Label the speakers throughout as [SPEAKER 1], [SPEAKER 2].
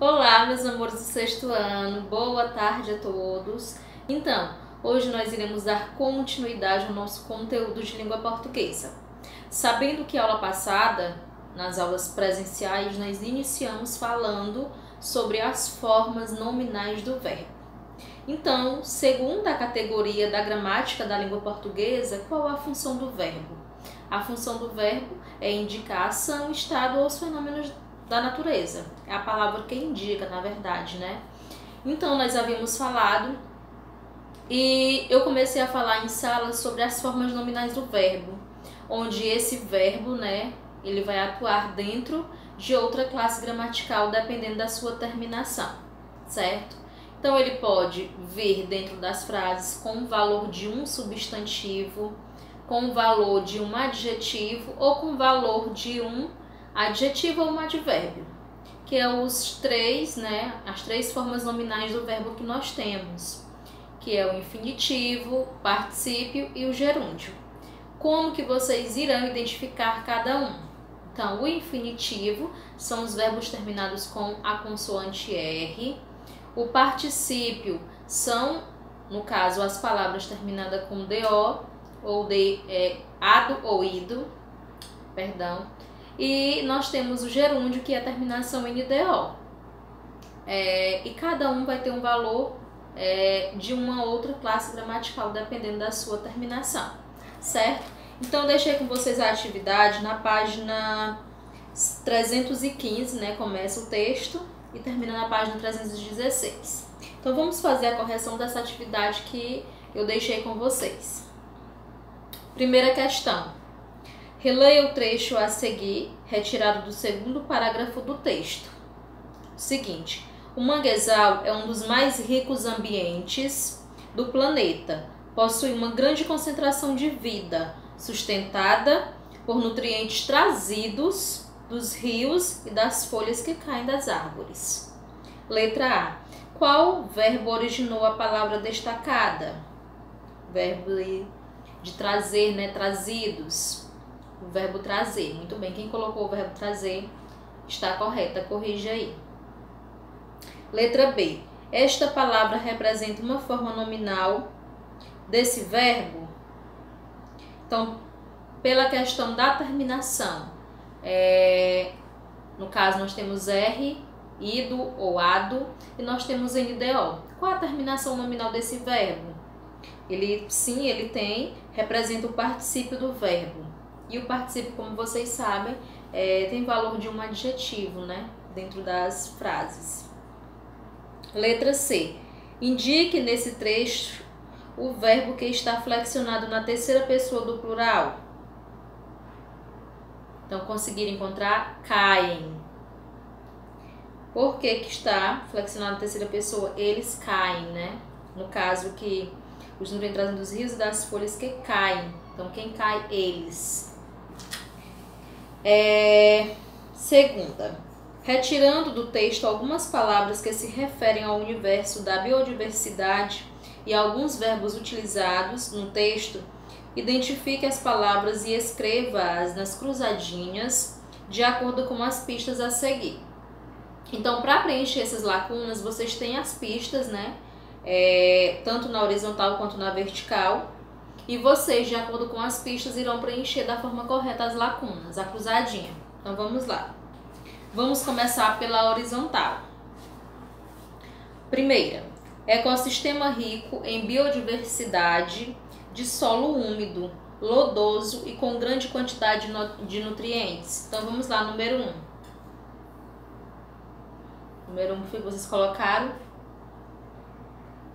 [SPEAKER 1] Olá, meus amores do sexto ano, boa tarde a todos. Então, hoje nós iremos dar continuidade ao nosso conteúdo de língua portuguesa. Sabendo que a aula passada, nas aulas presenciais, nós iniciamos falando sobre as formas nominais do verbo. Então, segundo a categoria da gramática da língua portuguesa, qual a função do verbo? A função do verbo é indicar ação, estado ou os fenômenos da natureza. É a palavra que indica, na verdade, né? Então, nós havíamos falado e eu comecei a falar em sala sobre as formas nominais do verbo, onde esse verbo, né, ele vai atuar dentro de outra classe gramatical dependendo da sua terminação, certo? Então, ele pode vir dentro das frases com o valor de um substantivo, com o valor de um adjetivo ou com o valor de um adjetivo ou um advérbio, que é os três, né, as três formas nominais do verbo que nós temos, que é o infinitivo, o particípio e o gerúndio. Como que vocês irão identificar cada um? Então, o infinitivo são os verbos terminados com a consoante R. O particípio são, no caso, as palavras terminadas com DO ou de é, ado ou ido, perdão. E nós temos o gerúndio, que é a terminação NDO. É, e cada um vai ter um valor é, de uma outra classe gramatical, dependendo da sua terminação, certo? Então, deixei com vocês a atividade na página 315, né? Começa o texto e termina na página 316. Então, vamos fazer a correção dessa atividade que eu deixei com vocês. Primeira questão. Releia o trecho a seguir, retirado do segundo parágrafo do texto. Seguinte: o manguezal é um dos mais ricos ambientes do planeta. Possui uma grande concentração de vida, sustentada por nutrientes trazidos dos rios e das folhas que caem das árvores. Letra A. Qual verbo originou a palavra destacada? Verbo de trazer, né? Trazidos o verbo trazer. Muito bem, quem colocou o verbo trazer está correta, corrija aí. Letra B. Esta palavra representa uma forma nominal desse verbo. Então, pela questão da terminação, é, no caso nós temos R, ido ou ado, e nós temos NDO. Qual a terminação nominal desse verbo? Ele, sim, ele tem, representa o particípio do verbo. E o participio, como vocês sabem, é, tem valor de um adjetivo, né? Dentro das frases. Letra C. Indique nesse trecho o verbo que está flexionado na terceira pessoa do plural. Então, conseguir encontrar caem. Por que, que está flexionado na terceira pessoa? Eles caem, né? No caso que os números trazem dos rios e das folhas que caem. Então, quem cai? Eles. É, segunda, retirando do texto algumas palavras que se referem ao universo da biodiversidade e alguns verbos utilizados no texto, identifique as palavras e escreva-as nas cruzadinhas de acordo com as pistas a seguir. Então, para preencher essas lacunas, vocês têm as pistas, né? É, tanto na horizontal quanto na vertical e vocês, de acordo com as pistas, irão preencher da forma correta as lacunas, a cruzadinha. Então vamos lá. Vamos começar pela horizontal. Primeira, ecossistema rico em biodiversidade de solo úmido, lodoso e com grande quantidade de nutrientes. Então vamos lá, número 1. Um. Número 1 um, que vocês colocaram?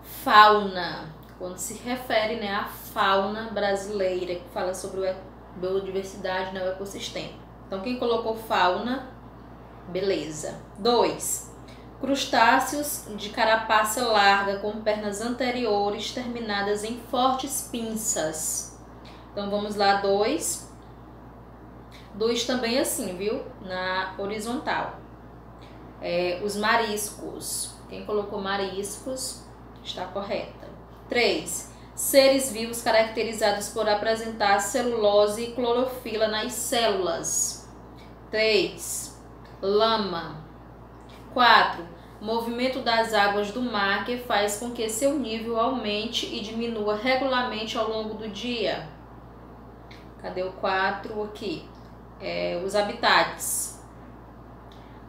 [SPEAKER 1] Fauna quando se refere né, à fauna brasileira, que fala sobre a biodiversidade, né, o ecossistema. Então, quem colocou fauna, beleza. 2. Crustáceos de carapaça larga com pernas anteriores terminadas em fortes pinças. Então, vamos lá, 2. 2 também assim, viu? Na horizontal. É, os mariscos. Quem colocou mariscos está correta. 3. Seres vivos caracterizados por apresentar celulose e clorofila nas células. 3. Lama. 4. Movimento das águas do mar que faz com que seu nível aumente e diminua regularmente ao longo do dia. Cadê o 4 aqui? É, os habitats.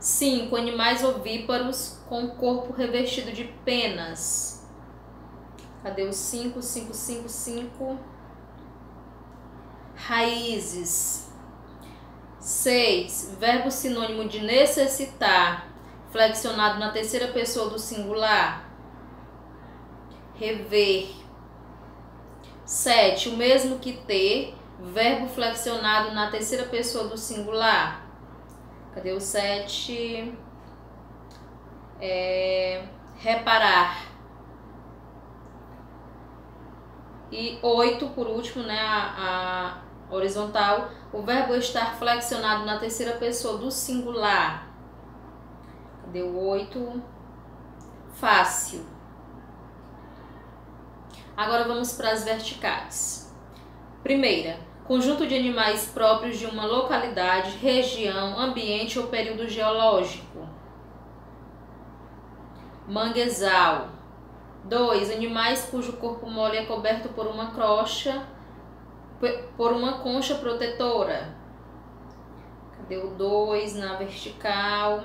[SPEAKER 1] 5. Animais ovíparos com corpo revestido de penas. Cadê o 5, 5, 5, 5? Raízes. 6. Verbo sinônimo de necessitar, flexionado na terceira pessoa do singular. Rever. 7. O mesmo que ter, verbo flexionado na terceira pessoa do singular. Cadê o 7? É, reparar. E 8, por último, né, a, a horizontal, o verbo estar flexionado na terceira pessoa do singular. Cadê o 8? Fácil. Agora vamos para as verticais. Primeira, conjunto de animais próprios de uma localidade, região, ambiente ou período geológico. Manguezal. 2. Animais cujo corpo mole é coberto por uma crocha, por uma concha protetora. Cadê o 2 na vertical?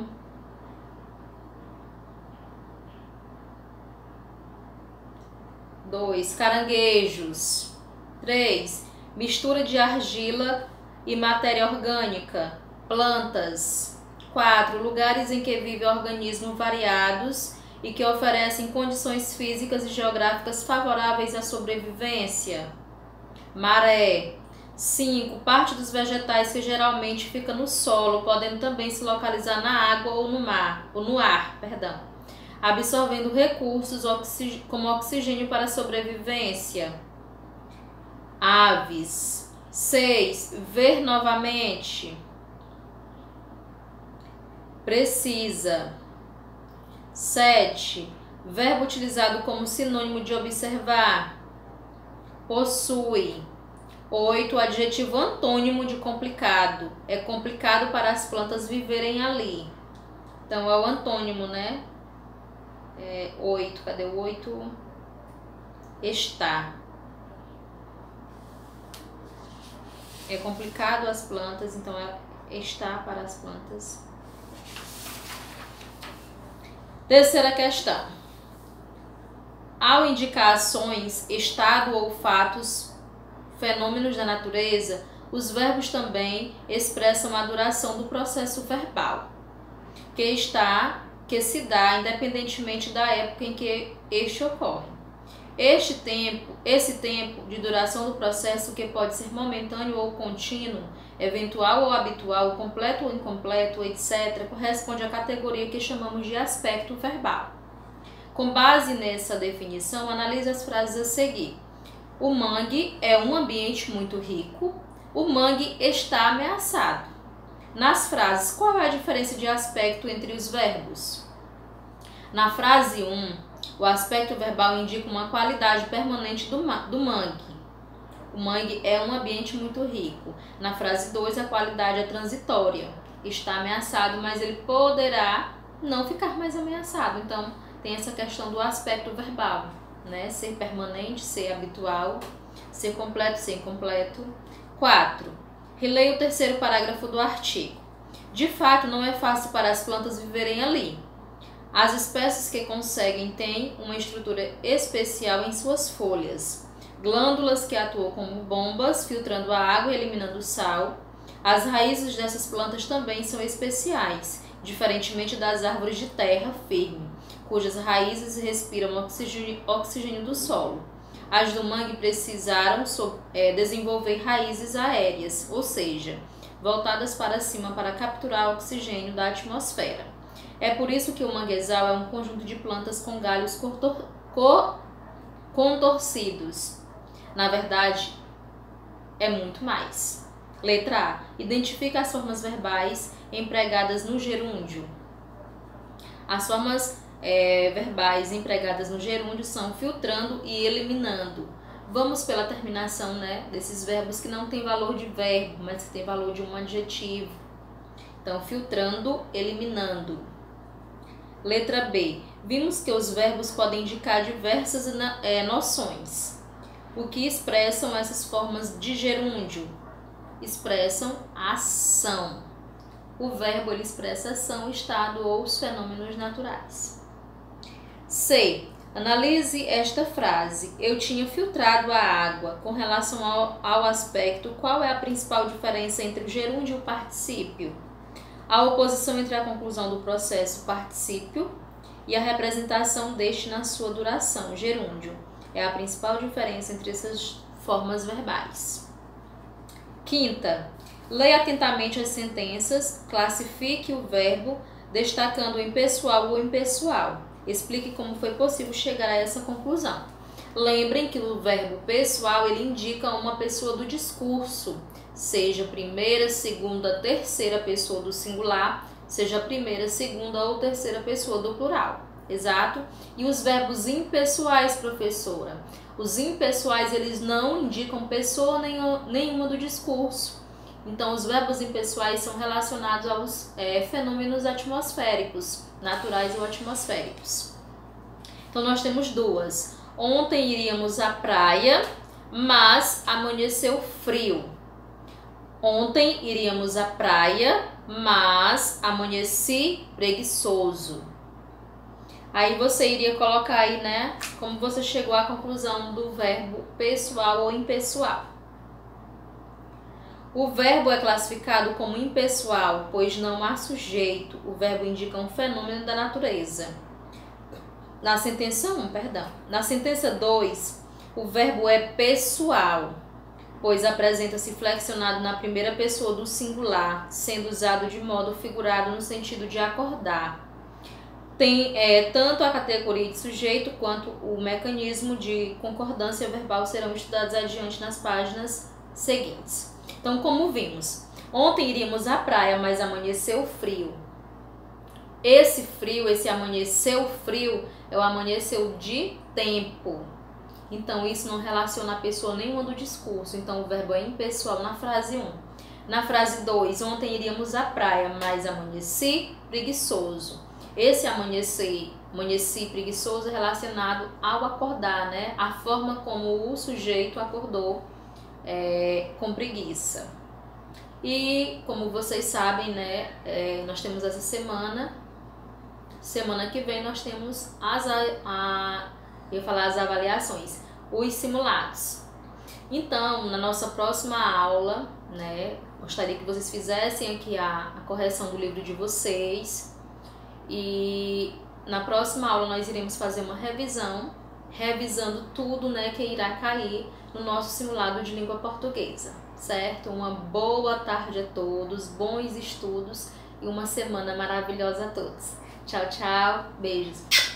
[SPEAKER 1] Dois, caranguejos. Três, mistura de argila e matéria orgânica, plantas. 4. Lugares em que vivem organismos variados e que oferecem condições físicas e geográficas favoráveis à sobrevivência. Maré. 5. Parte dos vegetais que geralmente fica no solo, podendo também se localizar na água ou no mar, ou no ar, perdão, absorvendo recursos como oxigênio para sobrevivência. Aves. 6. Ver novamente. Precisa. 7. Verbo utilizado como sinônimo de observar. Possui. 8. Adjetivo antônimo de complicado. É complicado para as plantas viverem ali. Então é o antônimo, né? É, 8. Cadê o 8? Está. É complicado as plantas, então é está para as plantas. Terceira questão. Ao indicar ações, estado ou fatos, fenômenos da natureza, os verbos também expressam a duração do processo verbal, que está, que se dá independentemente da época em que este ocorre. Este tempo, esse tempo de duração do processo, que pode ser momentâneo ou contínuo, eventual ou habitual, completo ou incompleto, etc., corresponde à categoria que chamamos de aspecto verbal. Com base nessa definição, analise as frases a seguir. O mangue é um ambiente muito rico. O mangue está ameaçado. Nas frases, qual é a diferença de aspecto entre os verbos? Na frase 1, o aspecto verbal indica uma qualidade permanente do, do mangue. O mangue é um ambiente muito rico. Na frase 2, a qualidade é transitória. Está ameaçado, mas ele poderá não ficar mais ameaçado. Então, tem essa questão do aspecto verbal, né? Ser permanente, ser habitual, ser completo, ser incompleto. 4. Releia o terceiro parágrafo do artigo. De fato, não é fácil para as plantas viverem ali. As espécies que conseguem têm uma estrutura especial em suas folhas glândulas que atuam como bombas, filtrando a água e eliminando o sal. As raízes dessas plantas também são especiais, diferentemente das árvores de terra firme, cujas raízes respiram oxigênio, oxigênio do solo. As do mangue precisaram é, desenvolver raízes aéreas, ou seja, voltadas para cima para capturar oxigênio da atmosfera. É por isso que o manguezal é um conjunto de plantas com galhos contorcidos, na verdade, é muito mais. Letra A. Identifica as formas verbais empregadas no gerúndio. As formas é, verbais empregadas no gerúndio são filtrando e eliminando. Vamos pela terminação né, desses verbos que não tem valor de verbo, mas que tem valor de um adjetivo. Então, filtrando, eliminando. Letra B. Vimos que os verbos podem indicar diversas é, noções. O que expressam essas formas de gerúndio? Expressam ação. O verbo ele expressa ação, estado ou os fenômenos naturais. C. Analise esta frase. Eu tinha filtrado a água. Com relação ao, ao aspecto, qual é a principal diferença entre o gerúndio e o particípio? A oposição entre a conclusão do processo particípio e a representação deste na sua duração, gerúndio. É a principal diferença entre essas formas verbais. Quinta, leia atentamente as sentenças, classifique o verbo, destacando o impessoal ou impessoal. Explique como foi possível chegar a essa conclusão. Lembrem que o verbo pessoal ele indica uma pessoa do discurso, seja primeira, segunda, terceira pessoa do singular, seja primeira, segunda ou terceira pessoa do plural. Exato? E os verbos impessoais, professora? Os impessoais eles não indicam pessoa nenhuma do discurso. Então, os verbos impessoais são relacionados aos é, fenômenos atmosféricos, naturais ou atmosféricos. Então, nós temos duas. Ontem iríamos à praia, mas amanheceu frio. Ontem iríamos à praia, mas amanheci preguiçoso. Aí você iria colocar aí, né, como você chegou à conclusão do verbo pessoal ou impessoal. O verbo é classificado como impessoal, pois não há sujeito. O verbo indica um fenômeno da natureza. Na sentença 1, perdão. Na sentença 2, o verbo é pessoal, pois apresenta-se flexionado na primeira pessoa do singular, sendo usado de modo figurado no sentido de acordar. Tem é, tanto a categoria de sujeito quanto o mecanismo de concordância verbal serão estudados adiante nas páginas seguintes. Então, como vimos, ontem iríamos à praia, mas amanheceu frio. Esse frio, esse amanheceu frio, é o amanheceu de tempo. Então, isso não relaciona a pessoa nenhuma do discurso. Então, o verbo é impessoal na frase 1. Na frase 2, ontem iríamos à praia, mas amanheci preguiçoso. Esse amanhecer, amanheci preguiçoso é relacionado ao acordar, né? A forma como o sujeito acordou é, com preguiça. E como vocês sabem, né, é, nós temos essa semana. Semana que vem nós temos as a, eu falar as avaliações, os simulados. Então, na nossa próxima aula, né, gostaria que vocês fizessem aqui a, a correção do livro de vocês. E na próxima aula nós iremos fazer uma revisão, revisando tudo, né, que irá cair no nosso simulado de língua portuguesa, certo? Uma boa tarde a todos, bons estudos e uma semana maravilhosa a todos. Tchau, tchau, beijos.